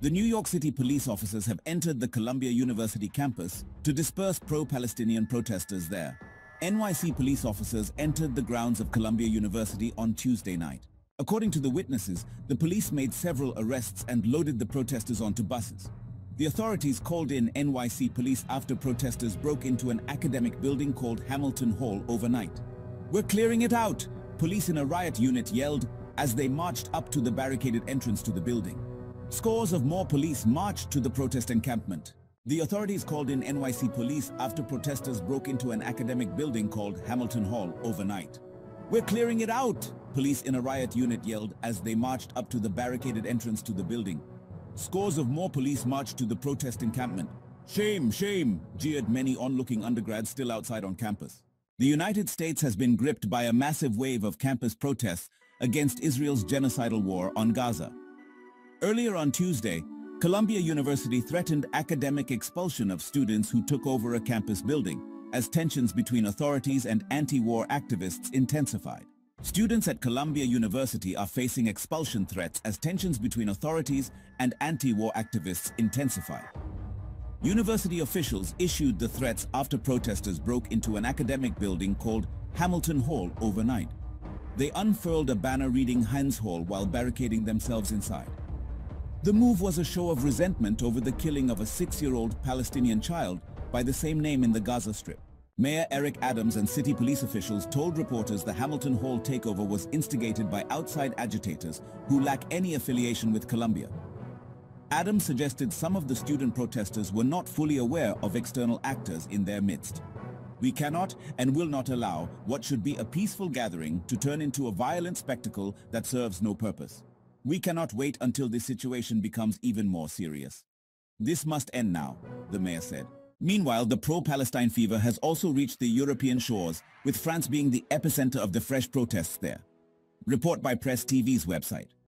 The New York City police officers have entered the Columbia University campus to disperse pro-Palestinian protesters there. NYC police officers entered the grounds of Columbia University on Tuesday night. According to the witnesses, the police made several arrests and loaded the protesters onto buses. The authorities called in NYC police after protesters broke into an academic building called Hamilton Hall overnight. We're clearing it out, police in a riot unit yelled as they marched up to the barricaded entrance to the building. Scores of more police marched to the protest encampment. The authorities called in NYC police after protesters broke into an academic building called Hamilton Hall overnight. We're clearing it out, police in a riot unit yelled as they marched up to the barricaded entrance to the building. Scores of more police marched to the protest encampment. Shame, shame, jeered many onlooking undergrads still outside on campus. The United States has been gripped by a massive wave of campus protests against Israel's genocidal war on Gaza. Earlier on Tuesday, Columbia University threatened academic expulsion of students who took over a campus building as tensions between authorities and anti-war activists intensified. Students at Columbia University are facing expulsion threats as tensions between authorities and anti-war activists intensify. University officials issued the threats after protesters broke into an academic building called Hamilton Hall overnight. They unfurled a banner reading Hind's Hall while barricading themselves inside. The move was a show of resentment over the killing of a six-year-old Palestinian child by the same name in the Gaza Strip. Mayor Eric Adams and city police officials told reporters the Hamilton Hall takeover was instigated by outside agitators who lack any affiliation with Columbia. Adams suggested some of the student protesters were not fully aware of external actors in their midst. We cannot and will not allow what should be a peaceful gathering to turn into a violent spectacle that serves no purpose. We cannot wait until this situation becomes even more serious. This must end now, the mayor said. Meanwhile, the pro-Palestine fever has also reached the European shores, with France being the epicenter of the fresh protests there. Report by Press TV's website.